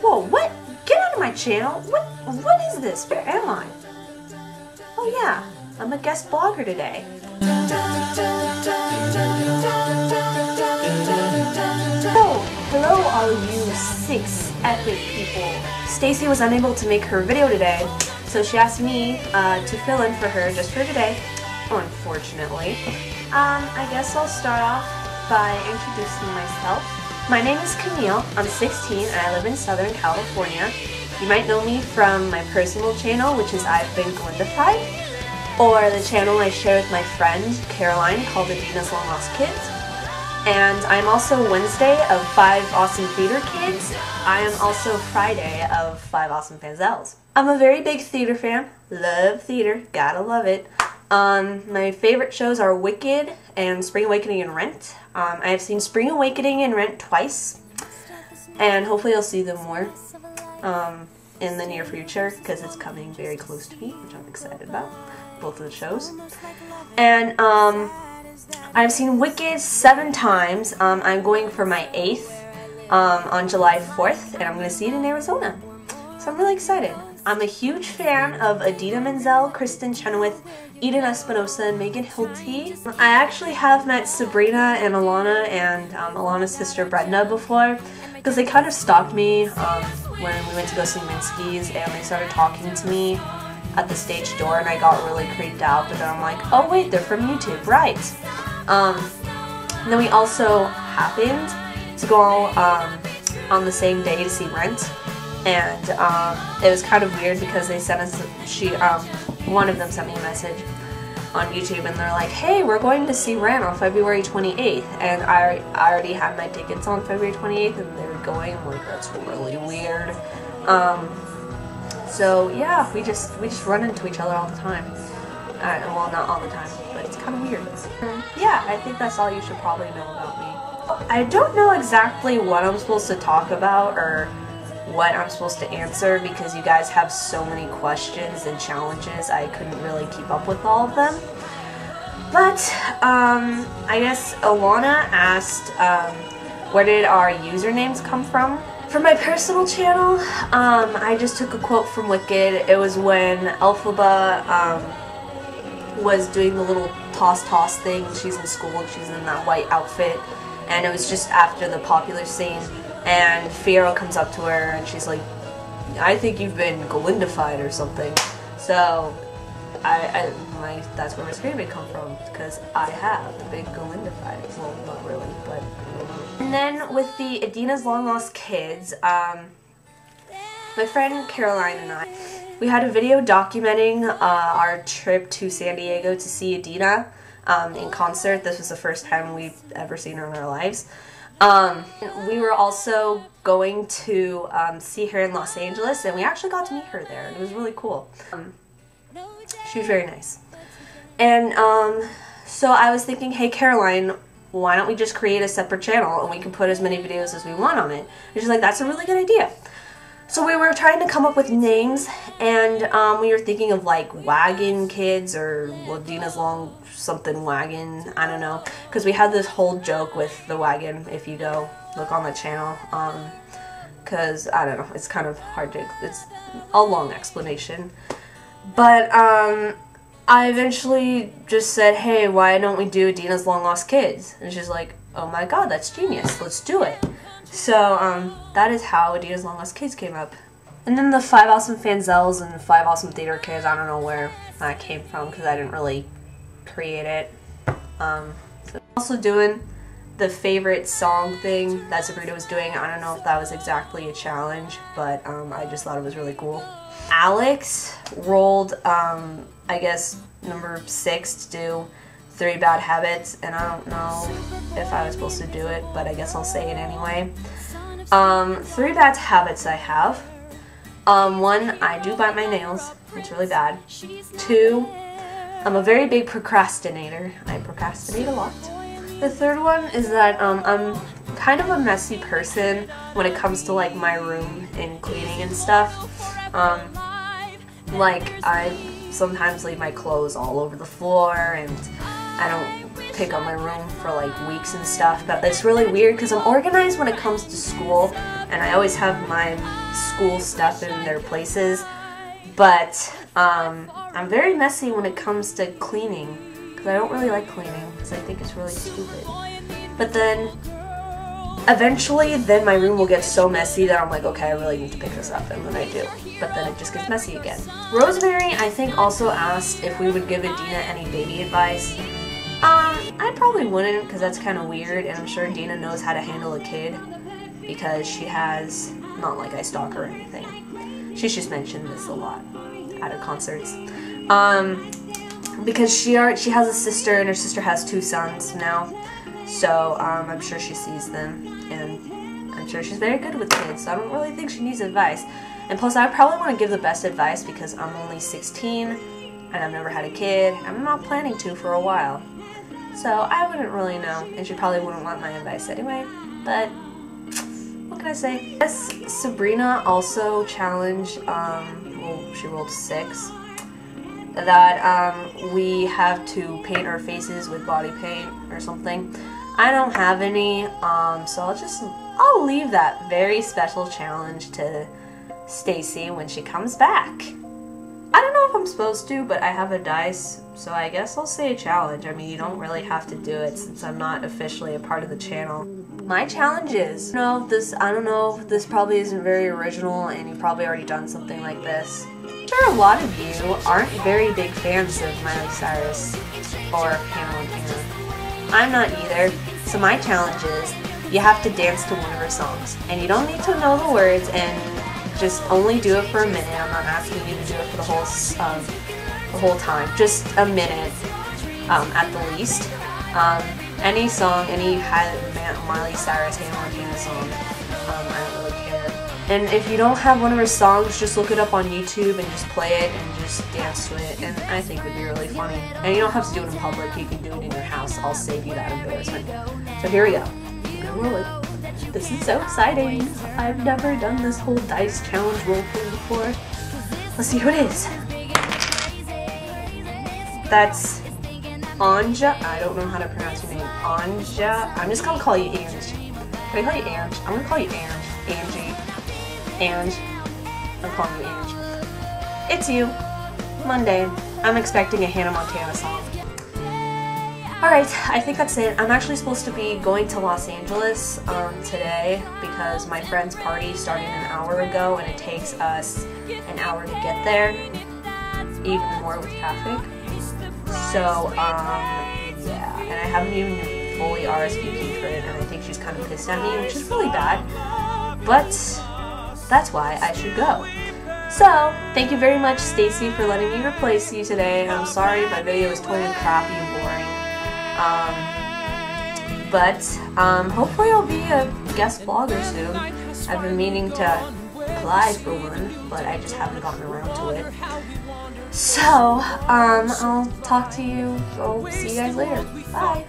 Whoa, what? Get out of my channel. What what is this? Where am I? Oh yeah, I'm a guest blogger today. Oh, hello all you six epic people. Stacy was unable to make her video today, so she asked me uh, to fill in for her just for today, unfortunately. Um, I guess I'll start off by introducing myself. My name is Camille, I'm 16 and I live in Southern California. You might know me from my personal channel, which is I've Been Galindified, or the channel I share with my friend Caroline called Idina's Long Lost Kids. And I'm also Wednesday of Five Awesome Theater Kids. I am also Friday of Five Awesome Fanzels. I'm a very big theater fan. Love theater. Gotta love it. Um, my favorite shows are Wicked and Spring Awakening and Rent. Um, I have seen Spring Awakening and Rent twice. And hopefully I'll see them more um, in the near future because it's coming very close to me, which I'm excited about. Both of the shows. And, um, I've seen Wicked seven times. Um, I'm going for my eighth um, on July 4th, and I'm going to see it in Arizona. So I'm really excited. I'm a huge fan of Idina Menzel, Kristin Chenoweth, Eden Espinosa, and Megan Hilty. I actually have met Sabrina and Alana and um, Alana's sister Brenda before because they kind of stalked me um, when we went to go see Minsky's and they started talking to me at the stage door and I got really creeped out, but then I'm like, oh wait, they're from YouTube, right. Um, and then we also happened to go um, on the same day to see Rent, and um, it was kind of weird because they sent us, she, um, one of them sent me a message on YouTube and they're like, hey, we're going to see Ran on February 28th, and I, I already had my tickets on February 28th and they were going, I'm like, that's really weird. Um, so yeah, we just we just run into each other all the time. Uh, well, not all the time, but it's kind of weird. Yeah, I think that's all you should probably know about me. I don't know exactly what I'm supposed to talk about or what I'm supposed to answer because you guys have so many questions and challenges I couldn't really keep up with all of them. But, um, I guess Alana asked, um, where did our usernames come from? For my personal channel, um, I just took a quote from Wicked. It was when Elphaba um, was doing the little toss toss thing. She's in school and she's in that white outfit. And it was just after the popular scene. And Fiyero comes up to her and she's like, I think you've been Galindified or something. So, I, I my, that's where my name come from because I have been Galindified. Well, not really, but and then with the Idina's Long Lost Kids, um, my friend Caroline and I, we had a video documenting uh, our trip to San Diego to see Adina um, in concert. This was the first time we've ever seen her in our lives. Um, we were also going to um, see her in Los Angeles, and we actually got to meet her there, and it was really cool. Um, she was very nice. And um, so I was thinking, hey Caroline, why don't we just create a separate channel and we can put as many videos as we want on it? And she's like, that's a really good idea. So we were trying to come up with names, and um, we were thinking of like Wagon Kids or Ladina's Long something Wagon, I don't know. Because we had this whole joke with the wagon if you go look on the channel. Because, um, I don't know, it's kind of hard to, it's a long explanation. But, um, I eventually just said, hey, why don't we do Dina's Long Lost Kids? And she's like, oh my god, that's genius, let's do it. So, um, that is how Dina's Long Lost Kids came up. And then the Five Awesome Fanzels and Five Awesome Theater Kids, I don't know where that came from because I didn't really create it. Um, so also doing the favorite song thing that Sabrina was doing. I don't know if that was exactly a challenge, but um, I just thought it was really cool. Alex rolled um, I guess, number six to do three bad habits, and I don't know if I was supposed to do it, but I guess I'll say it anyway. Um, three bad habits I have. Um, one, I do bite my nails. It's really bad. Two, I'm a very big procrastinator. I procrastinate a lot. The third one is that um, I'm kind of a messy person when it comes to like my room and cleaning and stuff. Um, like I sometimes leave my clothes all over the floor and I don't pick up my room for like weeks and stuff. But it's really weird because I'm organized when it comes to school, and I always have my school stuff in their places. But um, I'm very messy when it comes to cleaning because I don't really like cleaning because I think it's really stupid. But then eventually, then my room will get so messy that I'm like, okay, I really need to pick this up, and then I do. But then it just gets messy again. Rosemary, I think, also asked if we would give Idina any baby advice. I probably wouldn't because that's kind of weird, and I'm sure Dina knows how to handle a kid because she has, not like I stalk her or anything. She's just mentioned this a lot at her concerts. Um, because she are, she has a sister, and her sister has two sons now. So um, I'm sure she sees them, and I'm sure she's very good with kids. So I don't really think she needs advice. And plus, I probably want to give the best advice because I'm only 16 and I've never had a kid. I'm not planning to for a while. So I wouldn't really know, and she probably wouldn't want my advice anyway. But what can I say? Yes, Sabrina also challenged. Um, well, she rolled six. That um, we have to paint our faces with body paint or something. I don't have any, um, so I'll just I'll leave that very special challenge to Stacy when she comes back. Supposed to, but I have a dice, so I guess I'll say a challenge. I mean, you don't really have to do it since I'm not officially a part of the channel. My challenge is, don't know this, I don't know this probably isn't very original and you've probably already done something like this. I'm sure a lot of you aren't very big fans of Miley Cyrus or Hannah Montana. I'm not either. So my challenge is you have to dance to one of her songs. And you don't need to know the words and just only do it for a minute. I'm not asking you to do it for the whole um, the whole time. Just a minute um, at the least. Um, any song, any Miley Cyrus, Hannah Montana song, um, I don't really care. And if you don't have one of her songs, just look it up on YouTube and just play it and just dance to it. And I think it would be really funny. And you don't have to do it in public. You can do it in your house. I'll save you that embarrassment. So here we go. it. This is so exciting. I've never done this whole dice challenge roll thing before. Let's see who it is. That's Anja. I don't know how to pronounce your name. Anja. I'm just gonna call you Ange. Can I call you Ange? I'm gonna call you Ange. Angie. And I'm calling you Ange. It's you. Monday. I'm expecting a Hannah Montana song. Alright, I think that's it. I'm actually supposed to be going to Los Angeles um, today because my friend's party started an hour ago and it takes us an hour to get there, even more with traffic. So, um, yeah, and I haven't even fully RSVP'd for it and I think she's kind of pissed at me, which is really bad. But that's why I should go. So, thank you very much, Stacy, for letting me replace you today. I'm sorry my video was totally crappy and boring. Um, but, um, hopefully I'll be a guest vlogger soon. I've been meaning to apply for one, but I just haven't gotten around to it. So, um, I'll talk to you, I'll see you guys later. Bye!